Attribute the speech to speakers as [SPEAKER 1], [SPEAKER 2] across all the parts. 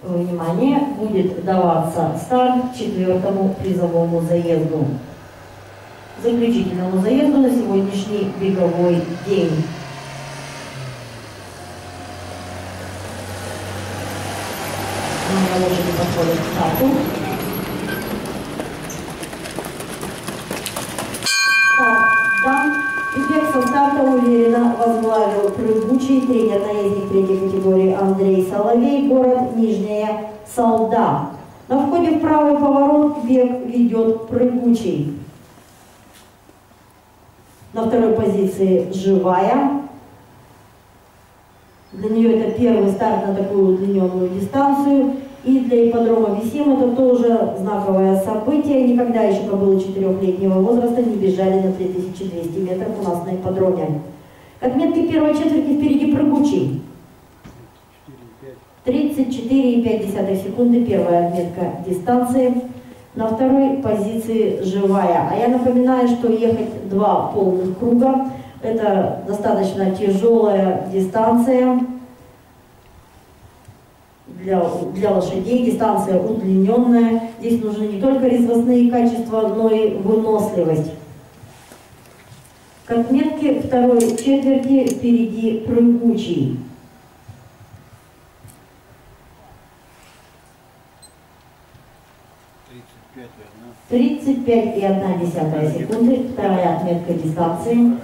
[SPEAKER 1] Внимание, будет даваться старт четвертому призовому заезду. Заключительному заезду на сегодняшний беговой день. Мои лошади подходят к старту. Старт дан. Старта уверенно возглавил прыгучий тренер-наездник третьей категории Андрей Соловей, город Нижняя Салда. На входе в правый поворот бег ведет прыгучий. На второй позиции живая. Для нее это первый старт на такую удлиненную дистанцию. И для ипподрома Висим это тоже знаковое событие. Никогда еще кобылы четырехлетнего возраста не бежали на 3200 метров у нас на ипподроме. К отметке первой четверти впереди прыгучий. 34,5 секунды первая отметка дистанции. На второй позиции живая. А я напоминаю, что ехать два полных круга – это достаточно тяжелая дистанция для, для лошадей, дистанция удлиненная. Здесь нужны не только резвостные качества, но и выносливость. К отметке второй четверти впереди прыгучий. Тридцать пять и одна десятая секунды, вторая отметка дистанции.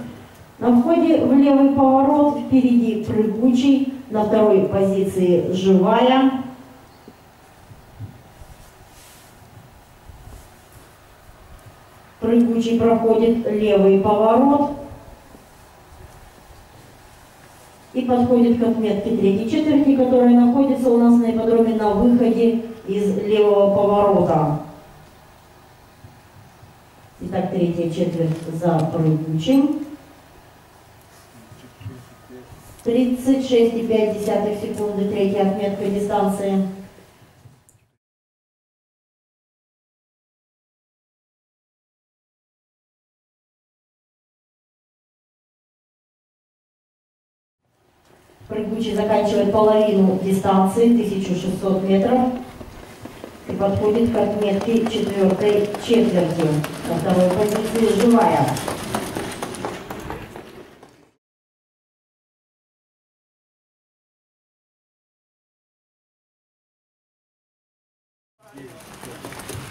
[SPEAKER 1] На входе в левый поворот впереди прыгучий, на второй позиции живая. Прыгучий проходит левый поворот. И подходит к отметке третьей четверти, которая находится у нас на ипподроме на выходе из левого поворота. Итак, третья четверть за прыгучим. 36,5 секунды, третья отметка дистанции. Прыгучий заканчивает половину дистанции, 1600 метров, и подходит к отметке четвертой четверти. На второй позиции живая.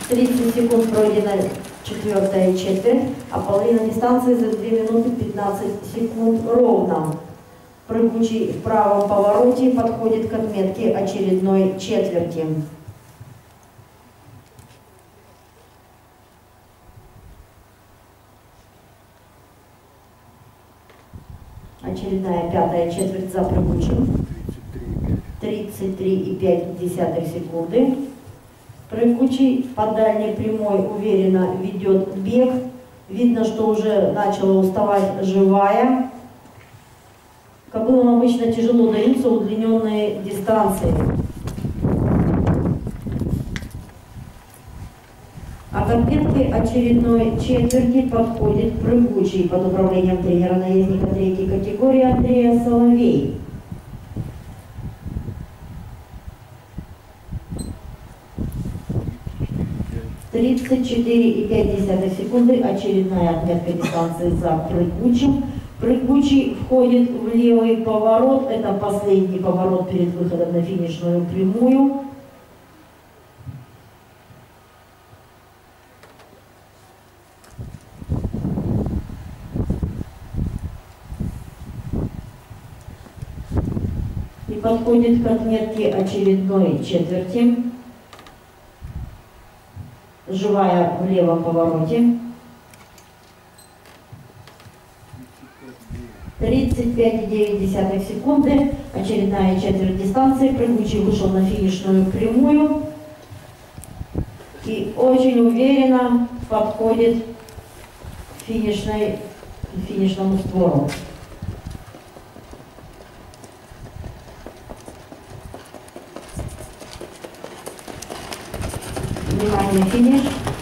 [SPEAKER 1] Тридцать секунд пройдена четвертая четверть, а половина дистанции за 2 минуты 15 секунд ровно. Прыгучий в правом повороте подходит к отметке очередной четверти. Очередная пятая четверть за прыгучим. 33,5 секунды. Прыгучий по дальней прямой уверенно ведет бег. Видно, что уже начала уставать живая. Кобылам обычно тяжело даются удлиненные дистанции. А к очередной четверти подходит прыгучий под управлением тренера-наездника третьей категории Андрея Соловей. Тридцать четыре и пять десятых секунды очередная отметка дистанции за прыгучим. Прыгучий входит в левый поворот. Это последний поворот перед выходом на финишную прямую. И подходит к отметке очередной четверти. Живая в левом повороте. 35,9 секунды. Очередная четверть дистанции. Прыгучий вышел на финишную прямую. И очень уверенно подходит к финишной, финишному створу. Внимание, финиш.